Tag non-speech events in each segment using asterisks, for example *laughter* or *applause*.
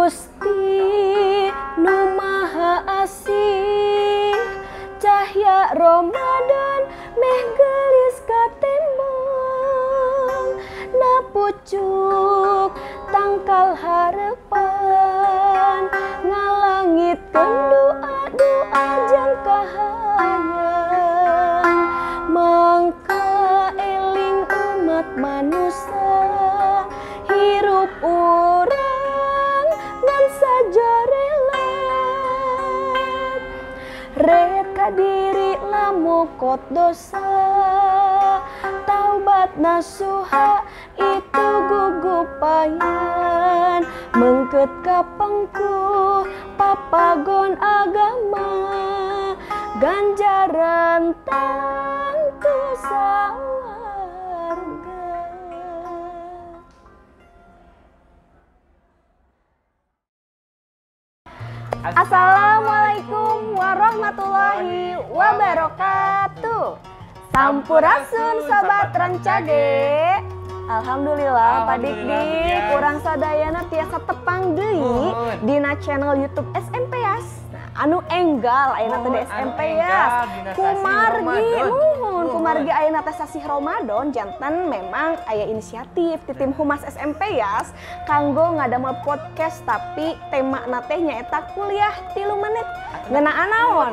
Gusti Nu Asih Cahya Ramadan Reka diri lamukot dosa. Taubat nasuha itu gugupayan Mengket kapengku papagon agama. Ganjaran tangtu sawarga Assalamualaikum warahmatullahi wabarakatuh. Sampurasun sobat rancage. Alhamdulillah Pak Dik kurang sadayana tiasa tepang deui dina channel YouTube SMPS. Nah, anu enggal ayeuna teh di Nuhun, anu dina sasi Kumargi, nuhun Nuhun. kumargi ayeuna teh sasih Ramadan janten memang aya inisiatif di tim Humas SMPS kanggo ngadamel podcast tapi tema teh nyaeta kuliah tilu menit. Ngeunaan naon?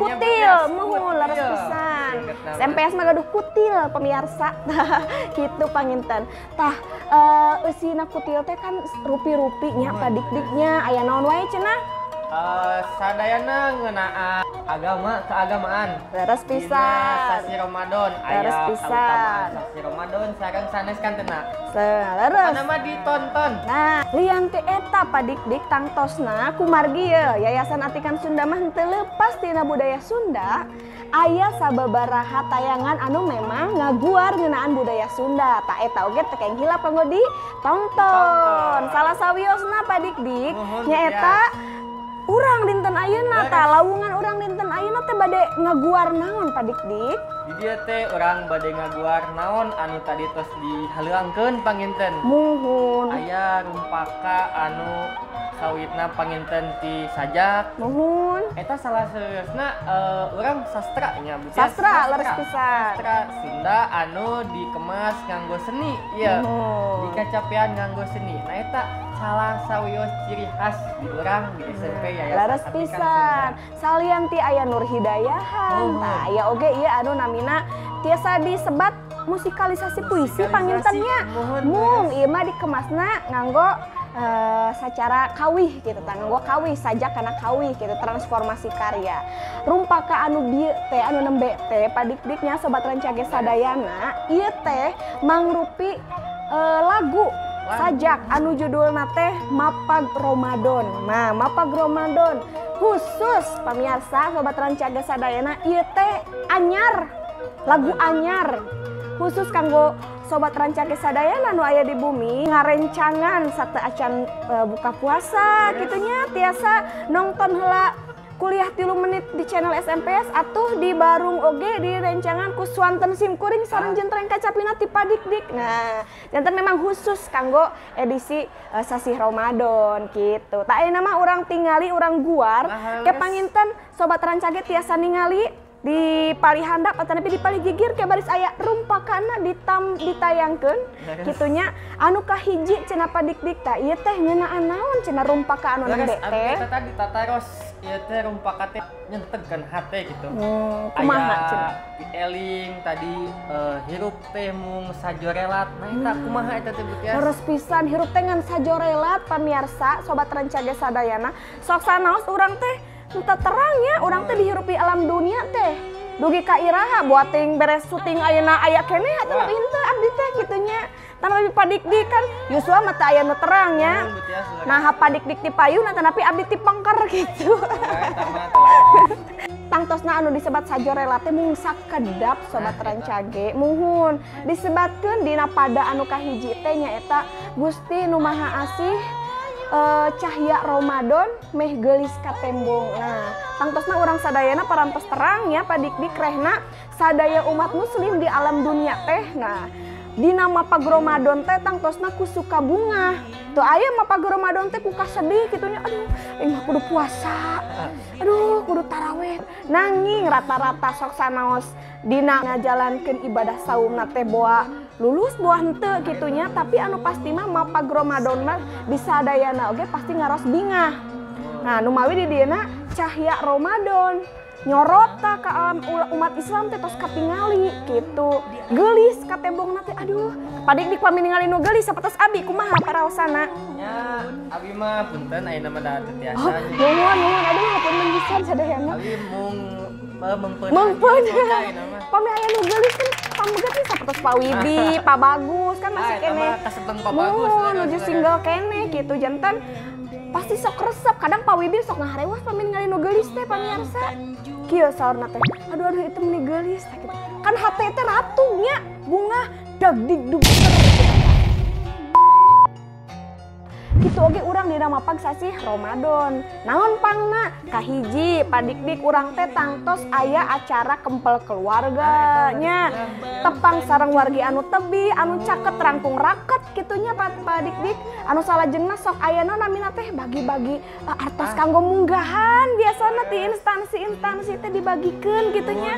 Kutil, muhun laras kutil. pisan. SMPS mah gaduh kutil pemirsa. *laughs* Gitu panginten. Tah eh eusina kutil teh kan rupi-rupi nya padik-diknya aya naon wae cenah Eh, sadayana ngeunaan agama keagamaan. leres pisan sasi Ramadan Leres pisan. sasi Ramadan sareng sanes kan tena. leres Kana mah ditonton. Nah, lian teh eta padik-dik tangtosna kumargi ye Yayasan Atikan Sunda mah henteu leupas tina budaya Sunda. Aya sababaraha tayangan anu memang ngaguar ngeunaan budaya Sunda. Tak eta oge teu keng hilap kanggo ditonton. Tonton. Salah sawiosna padik-dik Nuhun, nyaeta urang dinten ayeuna tah lawungan urang dinten ayeuna teh bade ngaguar naon padik-dik? Di dieu teh urang bade ngaguar naon anu tadi tos dihaleuangkeun panginten. Muhun. Aya rumpaka anu sawitna panginten ti sajak Muhun. Eta salah seriusna eh, orang sastra nya Bu. Sastra, leres pisan. Sastra Sunda anu dikemas nganggo seni Muhun. dikacapean nganggo seni nah eta salah sawios ciri khas di orang di SMP ya Laras pisan. Salian ti aya Nur Hidayahan. Oh. Nah, aya oge ieu anu namina tiasa disebat musikalisasi puisi pangintennya. Mung ieu mah dikemasna nganggo eh, secara kawih gitu tah nganggo kawih saja karena kawih gitu transformasi karya rumpaka anu bieu teh anu nembe teh padik-diknya sobat rancage sadayana ieu teh mangrupi eh, lagu sajak anu judulna teh Mapag Ramadan. Nah, Mapag Ramadan khusus pemirsa sobat Rancaga Sadayana ieu teh anyar. Lagu anyar. Khusus kanggo sobat Rancaga Sadayana nu aya di bumi ngarencangan sate acan eh, buka puasa gitunya tiasa nonton heula kuliah tilu menit di channel SMPS atuh di Barung oge di rencangan ku Swanten Simkuring sareng jentreng kacapina ti Padik-dik. Nah, janten memang khusus kanggo edisi eh, sasih Ramadan gitu. Tak enak mah orang tingali orang guar ke panginten sobat rancage tiasa ningali di pali handap atau tapi di pali gigir ke baris aya rumpakana ditam ditayangkeun Leres. gitunya anu kahiji cenah padik-dik tah ieu teh ngeunaan naon cenah rumpaka anu Leres nembe abdi teh eta tadi tataros ieu teh rumpaka teh nyentegkeun hate gitu. Hmm, kumaha Aya eling tadi eh, hirup teh mung sajorelat. Nah eta kumaha eta teh Butias? Terus pisan hirup teh ngan sajorelat pamirsa sobat rencage sadayana sok sanaos urang teh entah terangnya urang teh dihirupi alam dunia teh. Dugi ka iraha buat ting beres syuting ayeuna aya keneh atuh Wah. henteu abdi teh gitunya tapi padik-dik kan Yusua mata aya nu terangnya Nuhun, Butias, lagi. nah padik-dik ti payuna tapi abdi ti *laughs* gitu. Eta mah telah. tangtosna anu disebat sajorela teh mung sakedap sobat Nah, rancage muhun. Disebatkeun dina pada anu kahiji teh nyaeta Gusti Nu Maha Asih eh, cahya Ramadan meh geulis ka tembong nah tangtosna urang sadayana parantos terang ya padik-dik rehna. Sadaya umat muslim di alam dunia teh nah. Di nama Pak Ramadan teh tangtosna ku suka bunga. Tuh aya mah Pak Ramadan teh ku kasedih gitunya aduh ini mah kudu puasa. Aduh kudu taraweh. Nanging rata-rata sok sanaos dina ngajalankeun ibadah saumna teh boa lulus buah henteu gitunya tapi anu pasti mah mapa Ramadan mah bisa dayana oge pasti ngaros bingah. Nah nu mawi di dieu cahya Ramadan. Nyorota ke alam umat Islam teh tos katingali gitu. Gelis ka tembong teh aduh padik dik pami ningali nu gelis sapertos abi kumaha paraosana nya abi mah punten ayeuna mah da teu tiasa. Oh nuhun nuhun aduh ngapun mengisan sadayana. Abi mung mengpeun Mengpeun. Pami aya nu geulis kan pamegat nih sapertos Pak Wibi, Pak Bagus kan ah masih eta kene. lah, nuju single kene gitu jantan. Pasti sok resep kadang Pak Wibi sok ngaharewas pami ningali nu geulis teh pamirsa kieu saurna teh aduh aduh itu meni geulis teh gitu. kan hate teh ratunya bunga dag dig dug gitu oge urang di nama pag sasih Ramadan. Naon pangna? Kahiji padik-dik urang teh tangtos aya acara kempel keluarganya. Tepang sarang wargi anu tebi anu caket rangkung raket gitunya pak padik-dik. Anu salah jengna sok ayana namina teh bagi-bagi eh, artos kanggo munggahan. Biasana di instansi-instansi teh dibagikeun gitunya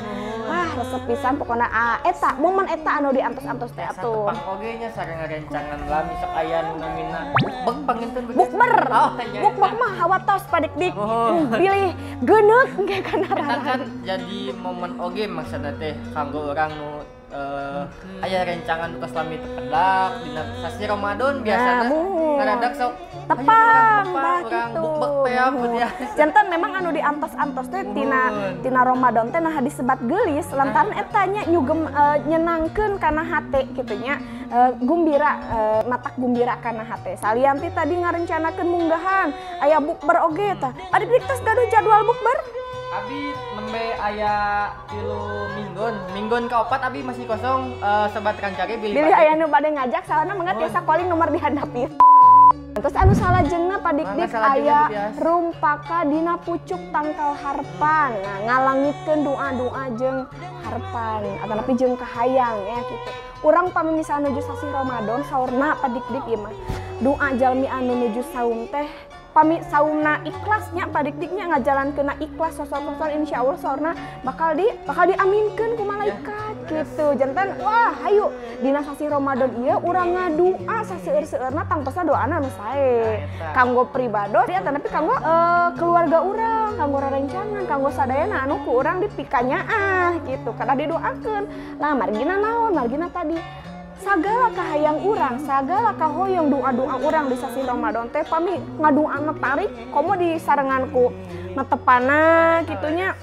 wah resep pisan pokoknya ah, eta momen eta anu diantos-antos teh atuh. tepang oge nya sareng lami sok aya nu namina bukbek panginten bukber oh nya bukbek mah hawa tos padik dik Oh. *laughs* pilih geneuk ge kana Eta kan rarang jadi momen oge maksudna teh kanggo orang nu eh, aya rencangan tos lami tepedak dina sasi Ramadan biasana muhun. ngadadak sok tepang urang gitu. ya. *laughs* jantan memang anu diantos-antos teh tina tina Ramadan teh nah disebat gelis. Lantaran etanya nyugem eh, nyenangkeun kana hate gitunya Eh, gumbira eh, matak gumbira kana hate. Salianti tadi ngarencanakeun munggahan aya bukber oge tah adik-adik tos gaduh jadwal bukber? Abi nembe aya tilu minggon. Minggon kaopat Abi masih kosong eh, sobat kancage bilih Bilih pagi. aya nu bade ngajak salahna mangga Nuhun. tiasa calling nomor dihandapi. Terus anu salah jengna padik-dik Mangga salah jeung, aya Bu Tias. rumpaka dina pucuk tangkal harpan. Nah, ngalangitkeun doa-doa jeung harpan atau napi jeung kahayang ya gitu. Urang pami misalnya nuju sasi Ramadan saurna padik-dik ieu mah. Doa jalmi anu nuju saum teh pami saumna ikhlasnya padik-diknya ngajalankeun ikhlas sosok-sosok insya Allah saurna bakal di bakal diaminkeun ku malaikat gitu. jantan wah hayu. Dina sasi Ramadan ieu urang ngadua saseueur-seueurna tangtosna doana anu sae. Nah, kanggo pribados ya tapi kanggo eh, keluarga urang kanggo rarencangan kanggo sadayana anu ku urang dipikanya ah gitu. Kada didoakeun. Lah margina naon? Margina tadi sagala kahayang urang? Sagala kahoyong doa-doa urang di sasi Ramadan teh? Pami ngaduaan tarik komo di sarenganku. Netepana gitunya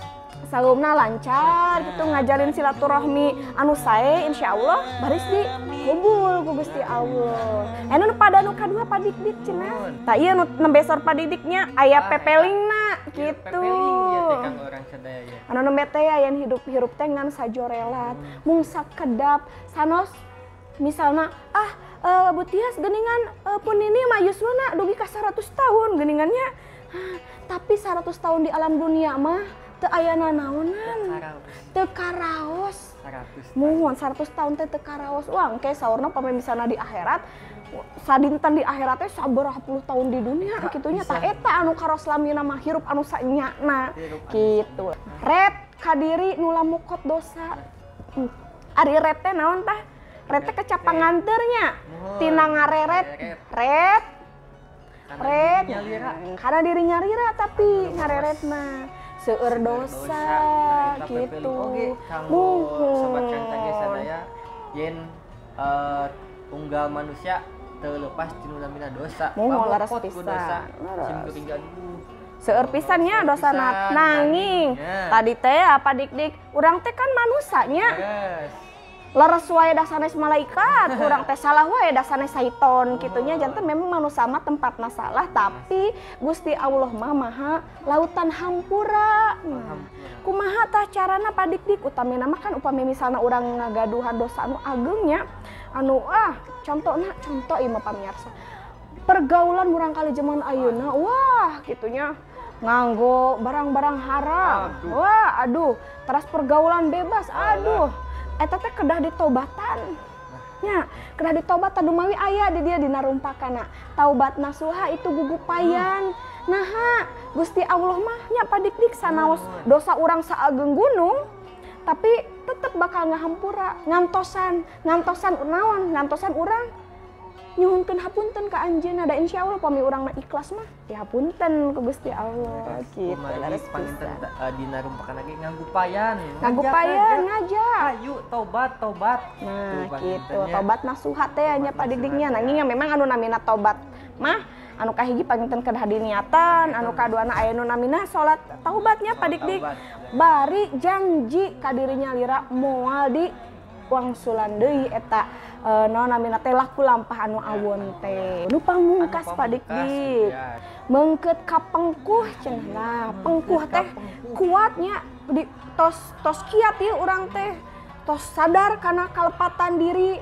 saumna lancar gitu ngajarin silaturahmi. Anu sae insya Allah baris di kubul ku Gusti Allah. Nu pada nu kadua padik-dik cenah tak iya nu nembesor padidiknya aya Ah, pepelingna Ieu gitu. Pepeling ya orang sadaya ya. anu nembe teh aya hirup-hirup teh sajorelat mung sakedap sanos misalnya ah eh, Butias geningan eh, pun ini mah Yuswana dugi ka 100 tahun geningannya. Hah, tapi 100 tahun di alam dunia mah teu aya nanaonan teu karaos. Muhun 100 tahun teh teu karaos. Wah engke saurna pame misalna di akhirat sadinten di akhirat teh sabaraha puluh tahun di dunia gitunya bisa. tah eta anu karos lamina mah hirup anu sanyana anu gitu. red kadiri nu lamukot dosa. Hmm. ari red teh naon tah red teh kecapa nganternya Muhun. tina ngareret red Karena nyalira. karena dirinya rira tapi ngareret mah seueur dosa gitu Muhun. sadaya yen eh, unggal manusia teu lepas tina lamina dosa. Muhun, laras Pamokot ku pisan. aduh. seueur pisannya dosa nanging Ya. tadi teh apa dik-dik urang teh kan manusanya Beres. Leres wae da sanes malaikat *laughs* kurang teh salah wae da sanes saiton gitunya jantan memang manusia mah tempatna salah tapi Gusti Allah mah maha lautan hampura. Nah, kumaha tah carana padik-dik? Utami nama kan upami misalnya orang ngagaduhan dosa anu agengnya. Anu ah contohnya contoh ieu mah pamirsa pergaulan murang kali zaman ayeuna wah gitunya nganggo barang-barang haram. Aduh. wah aduh teras pergaulan bebas aduh eta teh kedah ditobatan. Nya kedah ditobat tadu mawi aya di dia dina rumpakana taubat nasuha itu gugupayan nah Gusti Allah mah nya padik-dik sanaos dosa orang saageng gunung tapi tetep bakal ngahampura ngantosan ngantosan naon ngantosan orang nyuhunkeun hapunten ka anjeunna da insyaallah pami urang mah ikhlas mah ya hapunten ke Gusti Allah gitu Kumaha laras panginten pisan. uh, dina rumpakan lagi nganggu payan. ngagupayan ngajak Ayo tobat tobat. Nah, Tuh, gitu. Tobat nasuha teh nya teh. Nanging memang anu namina tobat mah anu kahiji panginten kedah diniatan, anu kaduana aya nu namina salat taubatnya padik-dik. Taubat. Bari janji ka dirinya lira moal di uang sulan deui eta eh, naon namina teh laku lampah anu awon teh. Nu pamungkas Anu padik-dik. ya. Mengket kapengkuh cenah. Nah, pengkuh teh kuatnya di tos tos kiat ieu urang teh. Tos sadar karena kalepatan diri.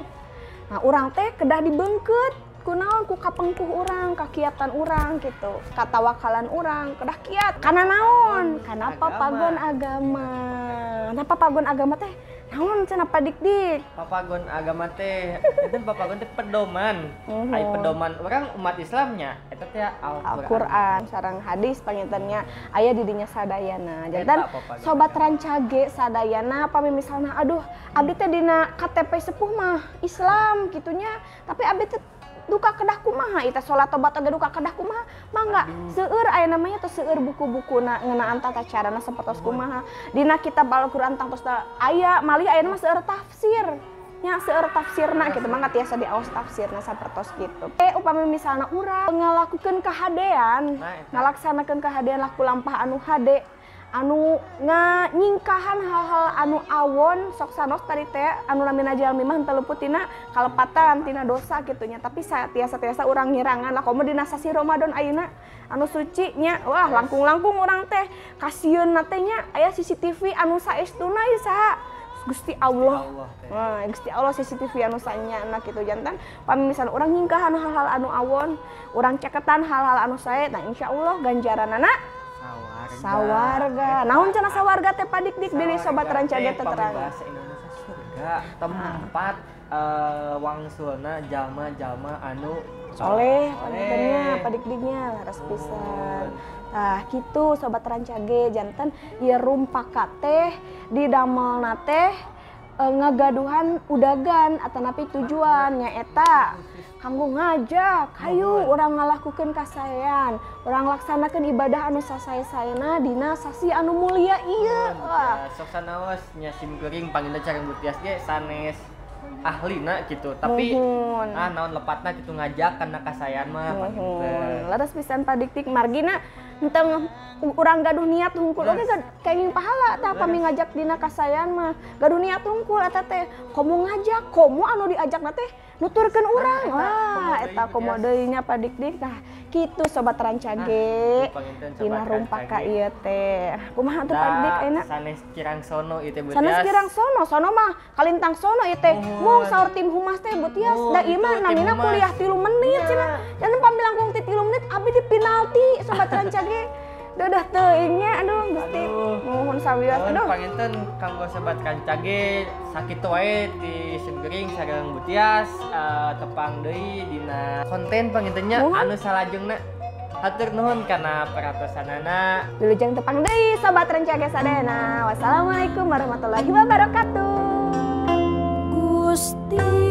Nah, urang teh kedah dibengket kunaon ku kapengkuh urang, kakiatan urang gitu. Katawakalan urang kedah kiat. Karena naon? Karena apa pagon agama. Kenapa pagon agama teh? Naon cenah padik-dik? Papagon agama teh itu papagon teh pedoman. Mhm. Ai pedoman orang umat Islamnya eta teh Al-Qur'an. Al-Quran sarang hadis pangintennya ayah didinya sadayana jantan sobat rancage sadayana apa misalnya aduh abdi teh dina KTP sepuh mah Islam gitunya tapi abdi teh duka kedah kumaha? Ita sholat tobat oge duka kedah kumaha? Mangga. Seueur aya namanya tuh seueur buku-bukuna ngeunaan tata carana sapertos kumaha. Dina kitab Al-Qur'an tangtos aya malih aya mah seueur tafsir. Nya seueur tafsirna gitu mangga tiasa diaos tafsirna sapertos gitu. Eh upami misalna urang ngalakukeun kahadean. Nah, ngalaksanakeun kahadean laku lampah anu hade anu nganyingkahan hal-hal anu awon sok sanos tadi teh anu namina jalmi mah henteu luput tina kalepatan tina dosa gitunya tapi sa tiasa-tiasa urang ngirangan lah komo dina sasi Ramadan ayeuna? Anu suci nya wah langkung-langkung urang teh kasieun na teh nya. Aya CCTV anu saestuna ieu saha Gusti Allah. Allah. Nah, Gusti Allah CCTV anu sanya anak gitu jantan. Pami misalnya orang ngingkahan hal-hal anu awon orang caketan hal-hal anu sae nah insya Allah ganjaran anak Sawarga. naon cenah sawarga teh padik-dik beli sobat Sawarga rancage teh teh terang. Pamibahasa Indonesia surga. Tempat eh, wangsulna jalma-jalma anu soleh panitennya padik-diknya laras pisan. Nah, gitu sobat rancage jantan. Ieu rumpaka teh di damelna teh eh, ngagaduhan udagan atanapi tujuan nyaeta kanggo ngajak hayu urang ngalakukeun kasayan urang laksanakeun ibadah anu sasae-saena dina sasi anu mulia ieu. Wah. Ya, sok sanaos nya sim geuring panggilna cara butias ge sanes ahlina gitu. Tapi Nuhun. ah naon lepatna gitu ngajak kana kasayan mah. Laras pisan padik-dik margina enteng urang gaduh niat hungkul. Oke gad- kenging pahala tah pami ngajak dina kasayan mah. Gaduh niat hungkul eta teh. Komo ngajak komo anu diajak na teh nuturkeun urang. wah eta komo deui nya padik-dik. Nah kitu sobat rancage. Nah, dina rumpaka rancage. ieu teh. Kumaha tuh padik ayeuna? sanes kirang sono itu butias Sanes kirang sono, sono mah kalintang sono ieu teh. Mung saur tim humas teh butias. Da ieu mah gitu, namina kuliah 3 menit Iya. cenah. Jangan pamilangkung ti 3 menit abi di penalti sobat rancage. *laughs* Dadah teuingnya aduh Gusti. Mohon Nuhun aduh. panginten kanggo sobat kancage sakit wae di sim geuring sareng butias eh, tepang deui dina konten pangintennya Nuhun. anu salajengna hatur nuhun kana paratosanana Wilujeng tepang deui sobat rancage sadayana. Wassalamualaikum warahmatullahi wabarakatuh. Gusti